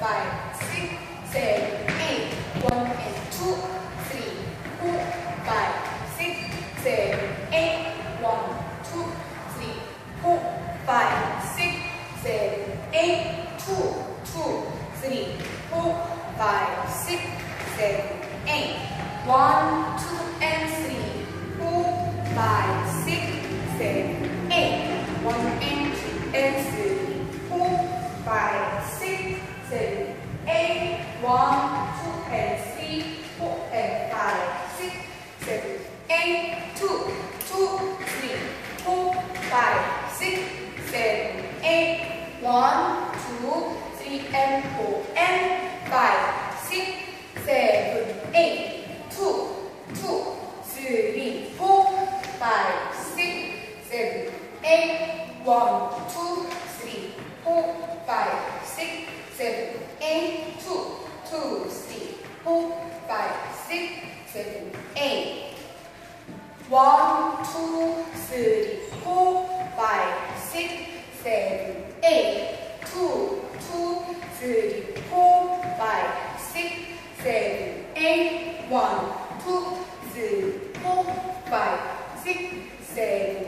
five, six, seven, eight. One and two, three, four, five, six, seven, eight. One, two, three, four, five, six, seven, eight. Two, two, three, four, five, six, seven, eight. One, two, One, two, and three, four, and five, six, seven, eight. Two, two, three, four, five, six, seven, eight. One, two, three, and four, and five, six, seven, eight. Two, two, three, four, five, six, seven, eight. One, One, two, three, four, five, six, seven, eight. Two, two, three, four, five, six, seven, eight. One, two, three, four, five, six, seven.